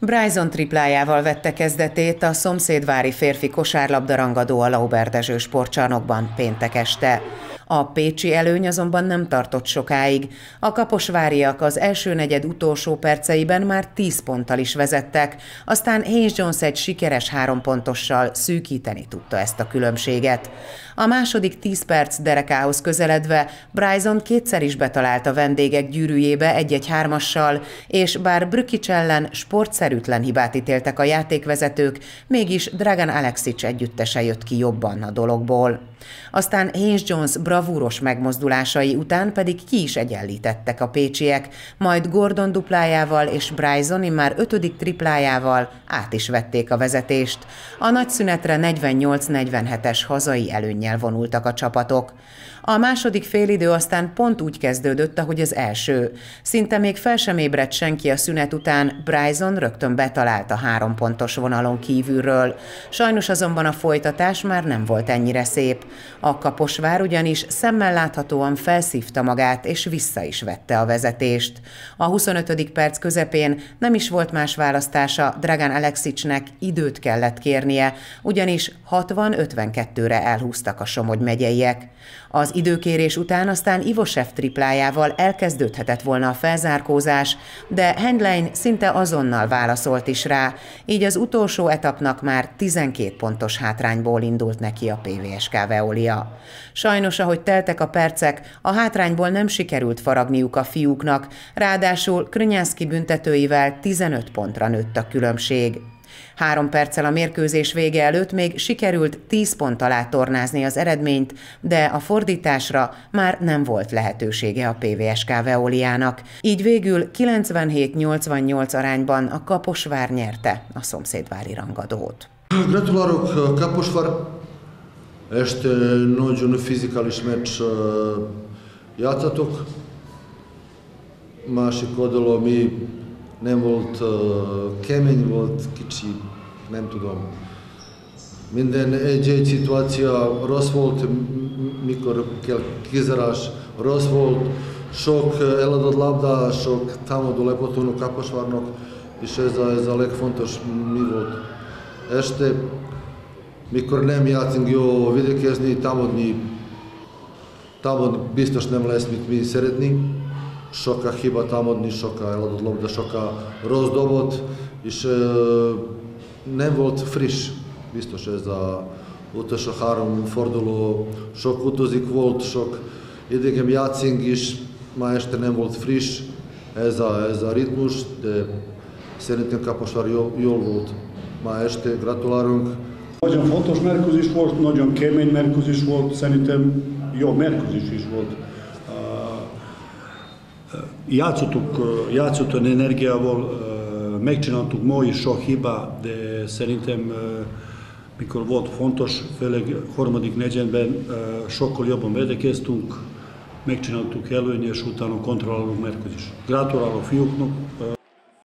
Bryson triplájával vette kezdetét a szomszédvári férfi kosárlabdarangadó a Lauberdezső sportcsarnokban péntek este. A pécsi előny azonban nem tartott sokáig. A kaposváriak az első negyed utolsó perceiben már 10 ponttal is vezettek, aztán Hayes Jones egy sikeres három pontossal szűkíteni tudta ezt a különbséget. A második 10 perc derekához közeledve Bryson kétszer is betalált a vendégek gyűrűjébe egy-egy hármassal, és bár Brükic ellen sportszerűtlen hibát ítéltek a játékvezetők, mégis Dragan Alexic együttese jött ki jobban a dologból. Aztán Hayes Jones bravúros megmozdulásai után pedig ki is egyenlítettek a pécsiek, majd Gordon duplájával és Bryson már ötödik triplájával át is vették a vezetést. A nagy szünetre 48-47-es hazai előnnyel vonultak a csapatok. A második félidő aztán pont úgy kezdődött, ahogy az első. Szinte még fel sem ébredt senki a szünet után, Bryson rögtön betalált a három pontos vonalon kívülről. Sajnos azonban a folytatás már nem volt ennyire szép. A Kaposvár ugyanis szemmel láthatóan felszívta magát, és vissza is vette a vezetést. A 25. perc közepén nem is volt más választása, Dragan Alexicsnek időt kellett kérnie, ugyanis 60-52-re elhúztak a Somogy megyeiek. Az időkérés után aztán Ivosev triplájával elkezdődhetett volna a felzárkózás, de Handlein szinte azonnal válaszolt is rá, így az utolsó etapnak már 12 pontos hátrányból indult neki a PVSK Veolia. Sajnos, ahogy teltek a percek, a hátrányból nem sikerült faragniuk a fiúknak, ráadásul Krnyánszki büntetőivel 15 pontra nőtt a különbség. Három perccel a mérkőzés vége előtt még sikerült 10 pont alá tornázni az eredményt, de a fordításra már nem volt lehetősége a PVSK Veoliának. Így végül 97-88 arányban a Kaposvár nyerte a szomszédvári rangadót. Gratulálok Kaposvár, este nagyon fizikális meccs játszatok. Másik oldalon mi nem volt uh, kemény, volt kicsi, nem tudom. Minden egy-egy szituáció rossz volt, mikor kell kizárás, rossz volt, sok eladott labda, sok támadó lepotónó Kaposvárnak, és ez a, ez a legfontos mi volt. Este, mikor nem játszunk jó védekezni, támadni, támadni biztos nem lesz, mint mi szeretnénk. Sokkal hiba támadni, sokkal eladott labda, sokkal rossz dobot, és nem volt friss, biztos ez a utolsó három forduló, sok utazik volt, sok idegen játszink is, ma este nem volt friss ez a, ez a ritmus, de szerintem Kaposvár jól, jól volt. Ma este, gratulálunk. Nagyon fontos mérkőzés volt, nagyon kemény mérkőzés volt, szerintem jó mérkőzés is volt játszottuk, játszottan energiával, megcsináltuk ma is sok hiba, de szerintem mikor volt fontos, főleg harmadik negyedben sokkal jobban védekeztünk, megcsináltuk előny, és utána kontrollálunk mérkőzés. Gratulálok fiúknak,